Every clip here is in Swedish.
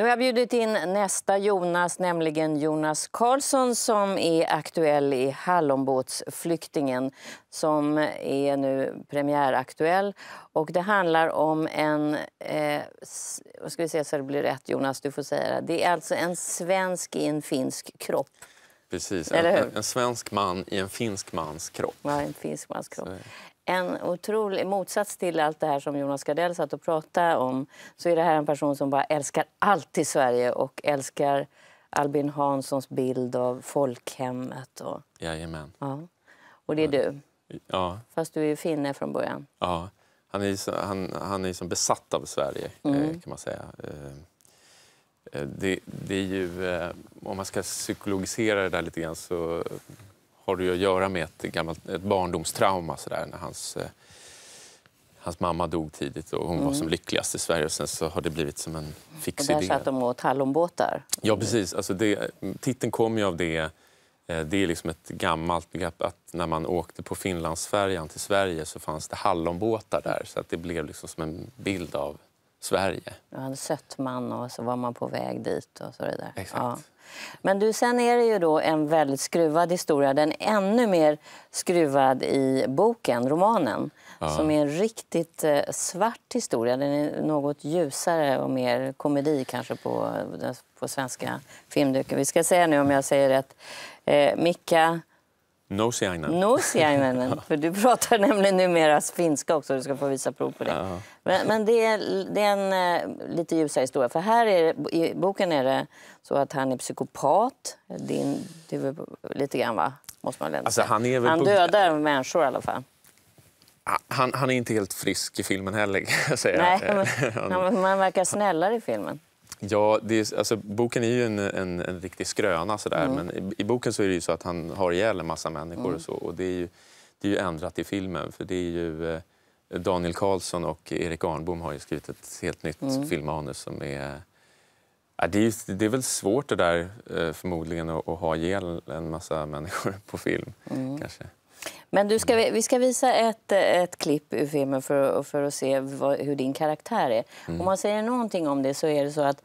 Nu har jag bjudit in nästa Jonas, nämligen Jonas Karlsson som är aktuell i Hallonbåtsflyktingen som är nu premiäraktuell. Och det handlar om en... Eh, vad ska vi säga så det blir rätt, Jonas? Du får säga det. Det är alltså en svensk i en finsk kropp. Precis, en, en, svensk man i en finsk mans kropp. Ja, en finsk mans kropp en otrolig motsats till allt det här som Jonas Gardell satt och pratade om så är det här en person som bara älskar allt i Sverige och älskar Albin Hanssons bild av folkhemmet. Och, Jajamän. Ja. Och det är du. Ja. Fast du är ju finne från början. Ja. Han är, så, han, han är som besatt av Sverige, eh, mm. kan man säga. Eh, eh, det, det, är ju, om man ska psykologisera det där lite grann så har det att göra med ett, gammalt, ett barndomstrauma så där, när hans, eh, hans mamma dog tidigt och hon mm. var som lyckligast i Sverige. Och sen så har det blivit som en fix idé. Och där satt de åt hallonbåtar? Ja, precis. Alltså det, titeln kom ju av det. Eh, det är liksom ett gammalt begrepp att när man åkte på Finlandsfärjan till Sverige så fanns det hallonbåtar där. Så att det blev liksom som en bild av Sverige. Du hade sött man och så var man på väg dit och så vidare. Exakt. Ja. Men du, sen är det ju då en väldigt skruvad historia. Den är ännu mer skruvad i boken, romanen. Ja. Som är en riktigt eh, svart historia. Den är något ljusare och mer komedi kanske på, på svenska filmduken. Vi ska säga nu om jag säger rätt. Eh, Mika Nousiainen. Nousiainen, för du pratar nämligen numera finska också. Du ska få visa prov på det. Ja. Men, men, det, är, det är en uh, lite ljusare historia. För här är, i boken är det så att han är psykopat. Din, det lite grann, va? Måste man alltså, han, är han dödar människor i alla fall. Han, han, är inte helt frisk i filmen heller, säga. Nej, men, man verkar snällare i filmen. Ja, är, alltså, boken är ju en, en, en riktig skröna. Sådär. Mm. Men i, i, boken så är det ju så att han har ihjäl en massa människor. Mm. Och så, och det, är ju, det är ju ändrat i filmen. För det är ju, eh, Daniel Karlsson och Erik Arnbom har skrivit ett helt nytt mm. filmmanus som är... Ja, det, är, det är väl svårt det där eh, förmodligen att, att ha ihjäl en massa människor på film. Mm. Kanske. Men du ska, vi ska visa ett, ett klipp ur filmen för, för att se vad, hur din karaktär är. Mm. Om man säger någonting om det så är det så att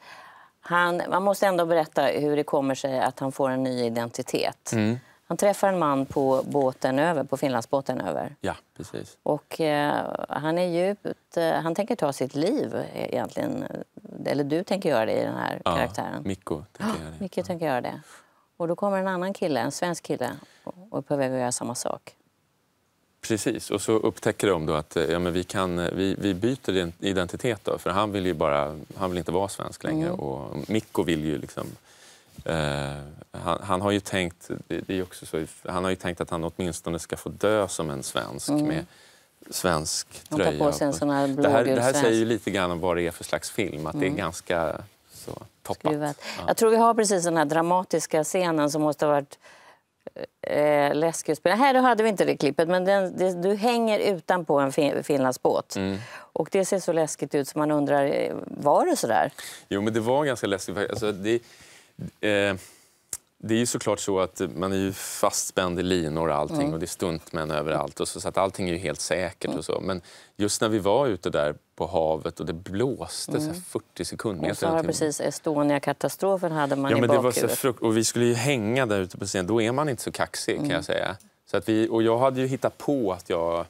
han, man måste ändå berätta hur det kommer sig att han får en ny identitet. Mm. Han träffar en man på båten över, på Finlandsbåten över. Ja, precis. Och eh, han är djupt... Eh, han tänker ta sitt liv egentligen. Eller du tänker göra det i den här ja, karaktären. Mikko tänker göra det. Mikko tänker göra det. Och då kommer en annan kille, en svensk kille, och är på väg att göra samma sak. Precis, och så upptäcker de då att eh, ja, men vi, kan, eh, vi, vi byter identitet. Då, för han vill ju bara, han vill inte vara svensk längre. Mm. Och Mikko vill ju liksom... Eh, han, han, har ju tänkt, det är också så, han har ju tänkt att han åtminstone ska få dö som en svensk mm. med svensk tröja. På sig en sån här det, här, det här säger ju lite grann om vad det är för slags film. Att mm. det är mm. ganska så, toppat. Ja. Jag tror vi har precis den här dramatiska scenen som måste ha varit eh, spela. Här hade vi inte det klippet, men den, det, du hänger utanpå en fin, finlandsbåt. Mm. Och det ser så läskigt ut så man undrar, eh, var det så där? Jo, men det var ganska läskigt. Alltså, det, eh, det är ju såklart så att man är ju fastspänd i linor och allting mm. och det är stuntmän överallt och så, så att allting är ju helt säkert mm. och så. Men just när vi var ute där på havet och det blåste mm. så 40 sekundmeter. Och så har precis Estonia-katastrofen hade man ja, i men bakhuvudet. Det var så frukt och vi skulle ju hänga där ute på scenen. Då är man inte så kaxig kan jag mm. säga. Så att vi, och jag hade ju hittat på att jag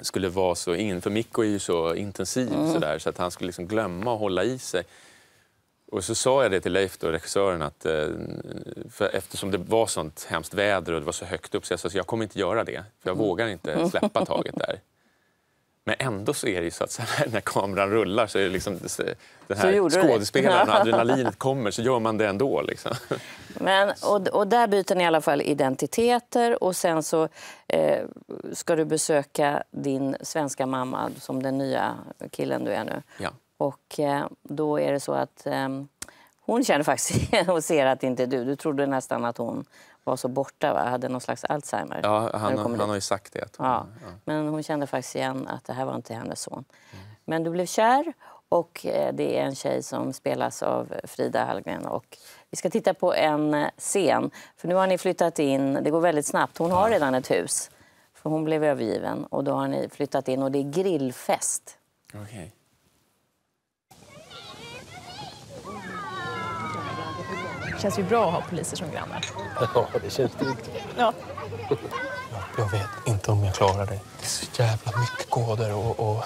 skulle vara så in, för Mikko är ju så intensiv mm. så, där, så att han skulle liksom glömma att hålla i sig. Och så sa jag det till Leif, då, regissören, att eh, eftersom det var sånt hemskt väder och det var så högt upp så jag sa att jag kommer inte göra det. För jag mm. vågar inte släppa taget där. Men ändå så är det ju så att så här, när kameran rullar så är det liksom den här skådespelaren och adrenalinet kommer så gör man det ändå. Liksom. Men, och, och där byter ni i alla fall identiteter och sen så eh, ska du besöka din svenska mamma som den nya killen du är nu. Ja. Och eh, då är det så att eh, hon känner faktiskt och ser att det inte är du. Du trodde nästan att hon var så borta, va? hade någon slags Alzheimer. Ja, han, han har ju sagt det. Ja. ja. Men hon kände faktiskt igen att det här var inte hennes son. Mm. Men du blev kär och eh, det är en tjej som spelas av Frida Hallgren. Och vi ska titta på en scen, för nu har ni flyttat in, det går väldigt snabbt. Hon har redan ett hus, för hon blev övergiven. Och då har ni flyttat in och det är grillfest. Okay. Känns ju bra att ha poliser som grannar. Ja, det känns tryggt. Ja. Jag vet inte om jag klarar det. Det är så jävla mycket koder och, och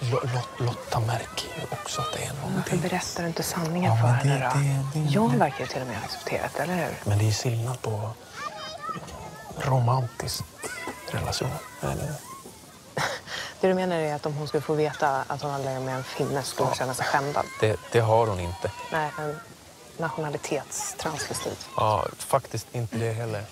Lo- Lo- Lotta märker ju också att det är Varför någonting. berättar du inte sanningen Ja, för men henne det- då? det- det- Jag verkar ju till och med ha accepterat, eller hur? Men det är skillnad på romantisk relation. Eller? Det du menar är att om hon skulle få veta att hon har legat med en finne skulle hon känna sig skämdad? Det, det har hon inte. Nej, en nationalitetstransvestit. Ja, faktiskt inte det heller.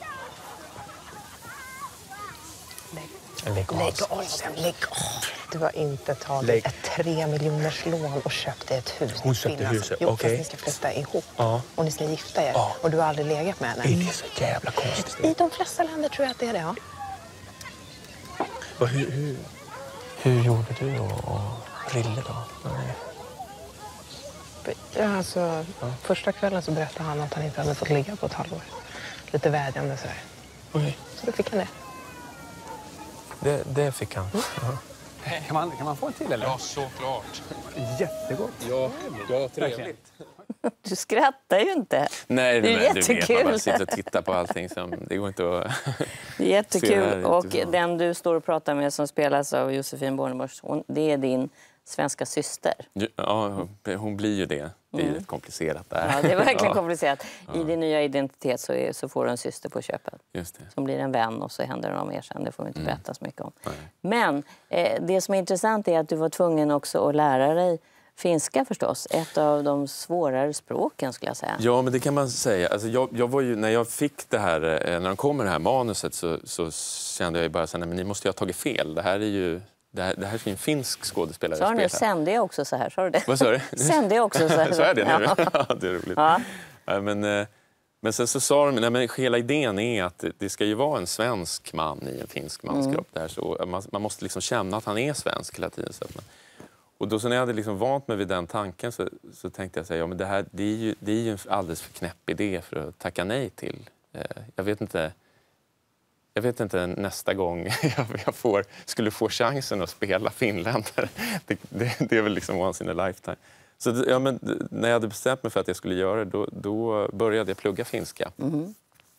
Lägg av. Lägg av, lägg av. Du har inte tagit Lägg. ett tre miljoners lån och köpt dig ett hus. Hon köpte huset, Jo, fast ni ska flytta ihop. Ja. Och ni ska gifta er. Ja. Och du har aldrig legat med henne. Det är så jävla konstigt. I de flesta länder tror jag att det är det, ja. Hur, hur, hur gjorde du och, och Rille då? Nej. Ja, alltså, Första kvällen så berättade han att han inte hade fått ligga på ett halvår. Lite vädjande sådär. Oj. Så då fick han det. Det, det fick han. Ja. Kan man, kan man få en till eller? Ja, såklart. Jättegott. Ja, ja trevligt. Du skrattar ju inte. Nej, Det är men du vet, man jättekul. bara sitter och tittar på allting. Som, det går inte att... Det är Se Jättekul. Och den du står och pratar med som spelas av Josefin Bornebusch, hon- det är din svenska syster. Ja, hon blir ju det. Det är rätt komplicerat där. Mm. Ja, det är verkligen Ja, komplicerat. I din nya identitet så, är, så får du en syster på köpet Just det. som blir en vän och så händer det något mer sen. Det får vi inte berätta så mycket om. Nej. Men eh, det som är intressant är att du var tvungen också att lära dig finska förstås. Ett av de svårare språken skulle jag säga. Ja, men det kan man säga. Alltså, jag, jag var ju, när jag fick det här, eh, när de kom med det här manuset så, så kände jag bara så här, nej, men ni måste ju ha tagit fel. Det här är ju det här, det här är en finsk skådespelare. Sa du nu, sände jag också så här? Sa du det? Vad sa du? Sände jag också så här? så är det nu? Ja. Det är roligt. Ja. Men, eh, men sen så sa de, nej, men hela idén är att det- ska ju vara en svensk man i en finsk mans Mm. Där, så man, man måste liksom känna att han är svensk hela tiden. Så att man, och då så när jag hade liksom vant mig vid den tanken så, så tänkte jag säga, ja, men det, här, det, är ju, det är ju en alldeles för knäpp idé för att tacka nej till. Eh, jag vet inte jag vet inte nästa gång jag, får, skulle få chansen att spela finländare. Det, det, det är väl liksom once in a lifetime. Så ja, men, när jag hade bestämt mig för att jag skulle göra det, då, då började jag plugga finska.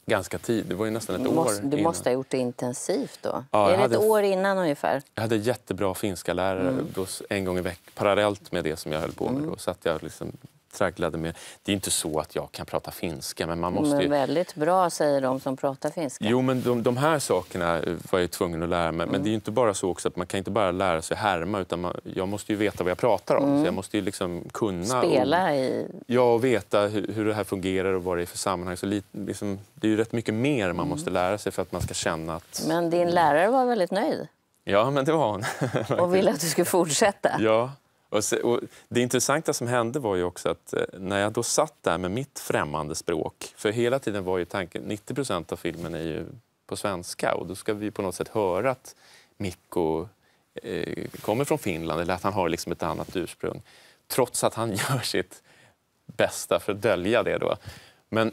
Ganska tid. Det var ju nästan ett Du, år Mm. måste, du innan. måste ha gjort det intensivt då. Ja, är det ett år innan ungefär? Jag hade jättebra finska lärare Mm. då, en gång i veckan. Parallellt med det som jag höll på med. Då satt jag liksom tragglade med. Det är inte så att jag kan prata finska, men man måste Men väldigt bra säger de som pratar finska. Jo, men de, de här sakerna var jag tvungen att lära mig. Mm. Men det är ju inte bara så också att man kan inte bara lära sig härma utan man, jag måste ju veta vad jag pratar om. Så jag måste ju liksom kunna Mm. Spela i... Och, ja, och veta hur, hur det här fungerar och vad det är för sammanhang. Så lite, liksom, det är ju rätt mycket mer man måste lära sig för att man ska känna att... Mm. Men din lärare var väldigt nöjd Ja, men det var hon. och ville att du skulle fortsätta. Ja. Och, se, och det intressanta som hände var ju också att eh, när jag då satt där med mitt främmande språk, för hela tiden var ju tanken, 90 procent av filmen är ju på svenska och då ska vi på något sätt höra att Mikko eh, kommer från Finland eller att han har liksom ett annat ursprung. Trots att han gör sitt bästa för att dölja det då. Men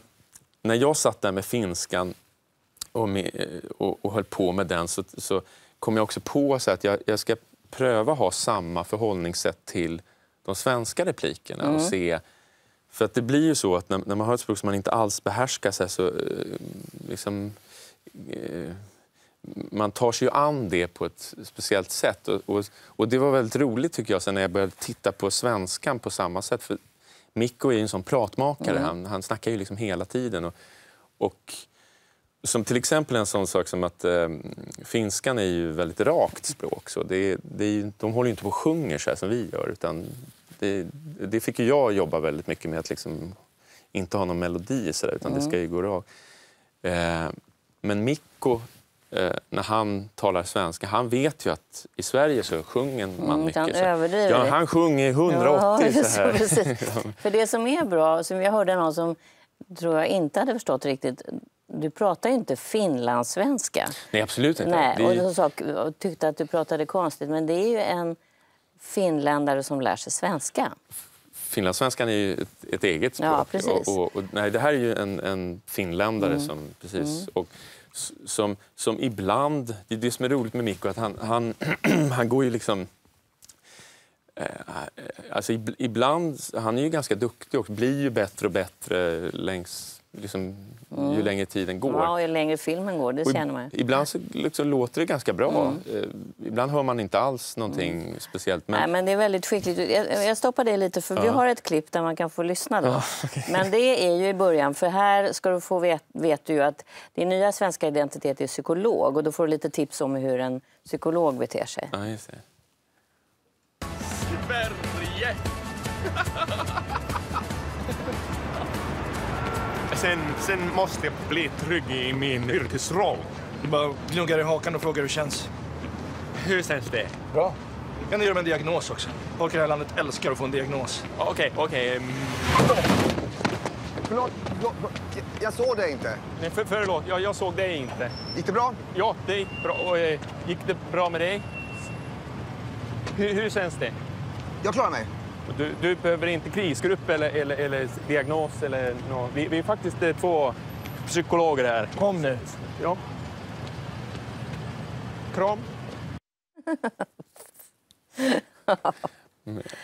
när jag satt där med finskan och, med, eh, och, och höll på med den så, så kom jag också på så att jag, jag ska pröva ha samma förhållningssätt till de svenska replikerna och se för att det blir ju så att när, när man har ett språk som man inte alls behärskar här, så eh, liksom, eh, man tar sig ju an det på ett speciellt sätt. Och, och, och det var väldigt roligt tycker jag sen när jag började titta på svenskan på samma sätt. För Mikko är ju en sån pratmakare, han, han snackar ju liksom hela tiden. Och, och som till exempel en sån sak som att eh, finskan är ju väldigt rakt språk. Så det, det de håller ju inte på och sjunger så här som vi gör. Utan det, det fick ju jag jobba väldigt mycket med att liksom inte ha någon melodi så där, utan det ska ju gå rakt. Eh, men Mikko, eh, när han talar svenska, han vet ju att i Sverige så sjunger man Mm, mycket. han så- Ja, han sjunger 180 Ja, så här. precis. För det som är bra, som jag hörde någon som tror jag inte hade förstått riktigt, du pratar ju inte finlandssvenska. Nej, absolut inte. Nej, och de sa, och tyckte att du pratade konstigt, men det är ju en finländare som lär sig svenska. Finlandssvenskan är ju ett, ett eget språk. Ja, precis. Och, och, och, nej, det här är ju en, en finländare Mm. som, precis, och, s- som, som ibland... Det är det som är roligt med Mikko, att han, han, han går ju liksom... Eh, alltså, ib- ibland, han är ju ganska duktig och blir ju bättre och bättre längs, liksom, ju längre tiden går. Mm. Ja, och ju längre filmen går, det känner man. Ibland så liksom låter det ganska bra. Mm. Eh, ibland hör man inte alls någonting speciellt. Men, Nej, men det är väldigt skickligt. Jag, jag stoppar det lite för vi har ett klipp där man kan få lyssna då. Men det är ju i början, för här ska du få vet, vet du ju att din nya svenska identitet är psykolog och då får du lite tips om hur en psykolog beter sig. ja, just det. Sverige! sen, sen måste jag bli trygg i min yrkesroll. Du bara gnuggar i hakan och frågar hur det känns. Hur känns det? Bra. Kan du göra en diagnos också? Folk i det här landet älskar att få en diagnos. Okej, okej. ehm, Förlåt, förlåt, förlåt. Jag- jag såg det inte. nej, för, förlåt, jag, jag såg dig inte. Gick det bra? Ja, det gick bra. Och, eh, gick det bra med dig? Hur, hur känns det? Jag klarar mig. Du, du behöver inte krisgrupp eller, eller, eller diagnos eller något. Vi, vi är faktiskt eh, två psykologer här. Kom nu. Ja. Kram.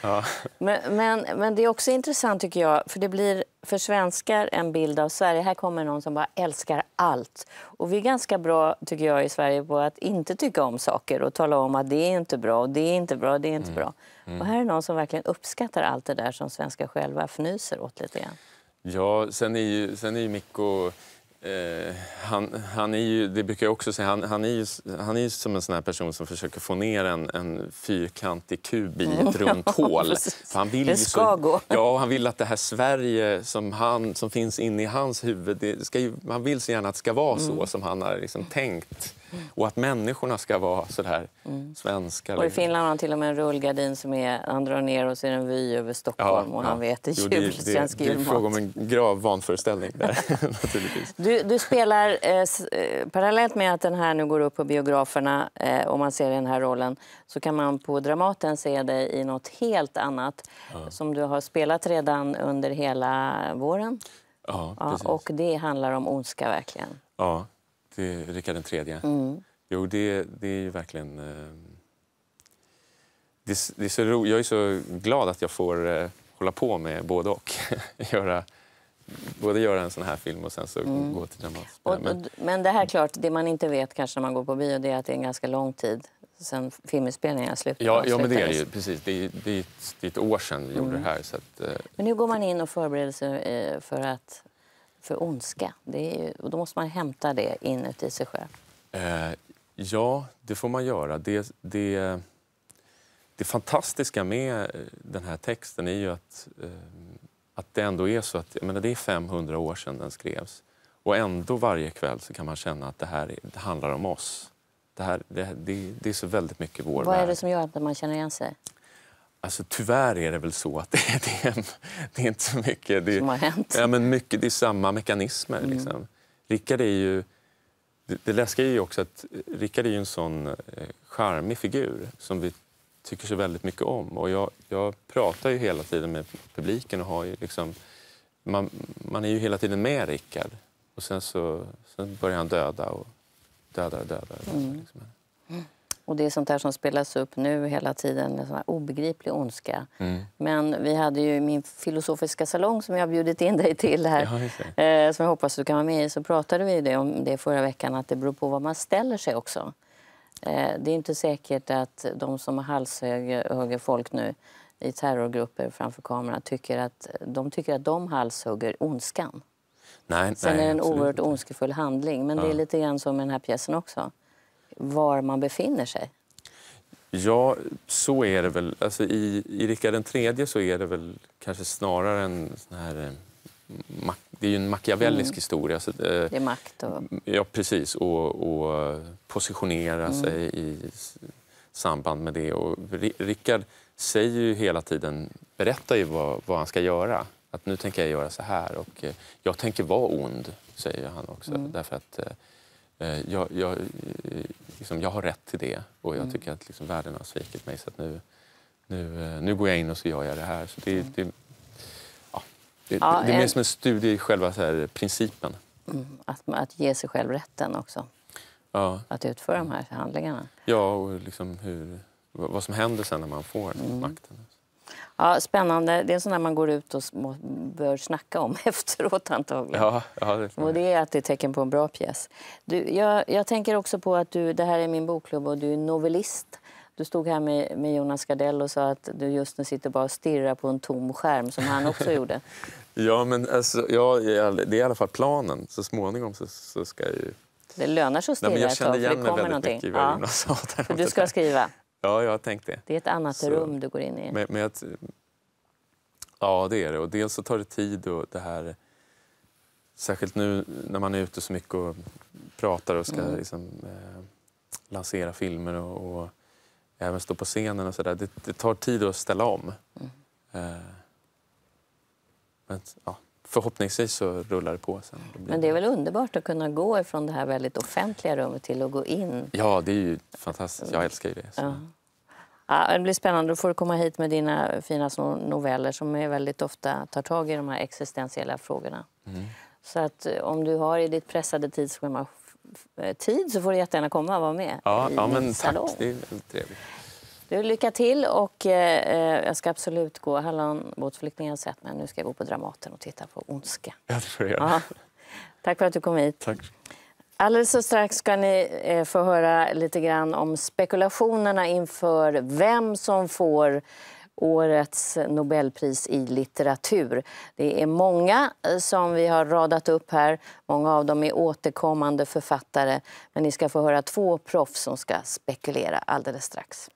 Ja. Men, men, men det är också intressant tycker jag, för det blir för svenskar en bild av Sverige. Här kommer någon som bara älskar allt. Och vi är ganska bra, tycker jag, i Sverige på att inte tycka om saker och tala om att det är inte bra, och det är inte bra, det är inte bra. Och här är någon som verkligen uppskattar allt det där som svenskar själva fnyser åt lite grann. Ja, sen är ju, sen är ju Mikko... Eh, han, han är ju, det brukar jag också säga, han, han, är ju, han är som en sån person som försöker få ner en, en fyrkantig kub i ett runt hål. För han vill Det ska så, gå. Ja, han vill att det här Sverige som, han, som finns inne i hans huvud, det ska ju, han vill så gärna att det ska vara Mm. så som han har liksom tänkt. Och att människorna ska vara så där svenska. Mm. Och i Finland har han till och med en rullgardin som är, han drar ner och ser en vy över Stockholm och han vet Jo, jul, det, det, svensk det är julmat. fråga om en grav vanföreställning där, naturligtvis. Du, du spelar eh, eh, parallellt med att den här nu går upp på biograferna eh, och man ser den här rollen så kan man på Dramaten se dig i något helt annat som du har spelat redan under hela våren. Ja, Ja, och det handlar om ondska verkligen. Ja, det Rikard den tredje. Mm. Jo, det, det är ju verkligen... Eh, det, det är så ro, jag är så glad att jag får eh, hålla på med både och. göra, både göra en sån här film och sen så gå till Dramaten. Mm. Men, men det här klart, det man inte vet kanske när man går på bio det är att det är en ganska lång tid sen filminspelningen slut, ja, ja, men det är ju. Precis. Det är, det är, ett, det är ett år sedan vi Mm. gjorde det här. Så att, eh, Men hur går man in och förbereder sig för, att, för ondska? Det är ju, och då måste man hämta det inuti sig själv. Eh, ja, det får man göra. Det, det, det fantastiska med eh, den här texten är ju att, eh, att det ändå är så att jag menar, det är 500 år sedan den skrevs. Och ändå varje kväll så kan man känna att det här är, det handlar om oss. Det, här, det, det, det är så väldigt mycket vår Vad är det som gör att man känner igen sig? Alltså, tyvärr är det väl så att det, det, är, det är inte så mycket... Det, Som har hänt. Ja, men mycket, det är samma mekanismer. Liksom. Rickard är ju... Det, det läskiga är ju också att Rickard är en sån eh, charmig figur som vi tycker så väldigt mycket om. Och jag, jag pratar ju hela tiden med publiken och har ju liksom... Man, man är ju hela tiden med Rickard. Och sen så sen börjar han döda och dödar och dödar. och dödar liksom. Och det är sånt där som spelas upp nu hela tiden, en sån här obegriplig ondska. Mm. Men vi hade ju min filosofiska salong som jag har bjudit in dig till här, Ja, eh, som jag hoppas du kan vara med i, så pratade vi det om det förra veckan, att det beror på vad man ställer sig också. Eh, det är inte säkert att de som halshugger folk nu i terrorgrupper framför kameran tycker att de tycker att de halshugger ondskan. Nej, Sen nej, är det en oerhört ondskefull handling, men det är Ja. lite grann som i den här pjäsen också. Var man befinner sig. Ja, så är det väl. Alltså, I i Rikard tredje så är det väl kanske snarare en sån här... eh, Det är ju en machiavellisk historia. Så, eh, Det är makt och... Ja, precis. Och, och positionera sig i samband med det. Och Ri- Rickard säger ju hela tiden, berättar ju vad, vad han ska göra. Att nu tänker jag göra så här och eh, jag tänker vara ond, säger han också. Därför att jag, jag, eh, liksom, jag har rätt till det och jag tycker att liksom, världen har svikit mig. Så att nu, nu, eh, nu går jag in och så gör jag det här. Så det, det, ja, det, Ja, det är mer en- som en studie i själva här, principen. Att, att ge sig själv rätten också, Ja, att utföra de här handlingarna. ja och liksom hur, vad vad som händer sen när man får Mm. makten. Ja, spännande. Det är sånt där man går ut och bör snacka om efteråt antagligen. Ja, ja, det Och det är alltid ett tecken på en bra pjäs. Du, jag, jag tänker också på att du, det här är min bokklubb och du är novellist. Du stod här med, med Jonas Gardell och sa att du just nu sitter bara och stirrar på en tom skärm som han också gjorde. Ja, men alltså, ja, det är i alla fall planen. Så småningom så, så ska jag ju... Det lönar sig att Nej, stirra men jag ett kände tag igen det mig kommer väldigt någonting. mycket i vad Ja, Jonas sa. du det ska skriva. Ja, jag har tänkt det. Det är ett annat Så- rum du går in i. Men, men att, ja, det är det. Och dels så tar det tid och det här... Särskilt nu när man är ute så mycket och pratar och ska Mm. liksom, eh, lansera filmer och, och även stå på scenen och sådär. Det, det tar tid att ställa om. Mm. Eh, men ja, förhoppningsvis så rullar det på sen. Men det är väl underbart att kunna gå ifrån det här väldigt offentliga rummet till att gå in. Ja, det är ju fantastiskt. Jag älskar ju det. Så. Ja. Ja, det blir spännande. Då får du komma hit med dina fina no- noveller som är väldigt ofta tar tag i de här existentiella frågorna. Mm. Så att eh, om du har i ditt pressade tidsschema f- tid så får du jättegärna komma och vara med Ja, i ja, min men salong. tack. Det är trevligt. Du, lycka till och eh, eh, jag ska absolut gå. Hallonbåtsflyktingen har sett men nu ska jag gå på Dramaten och titta på Ondska. Ja. Tack för att du kom hit. Tack. Alldeles så strax ska ni eh, få höra lite grann om spekulationerna inför vem som får årets Nobelpris i litteratur. Det är många eh, som vi har radat upp här. Många av dem är återkommande författare. Men ni ska få höra två proffs som ska spekulera alldeles strax.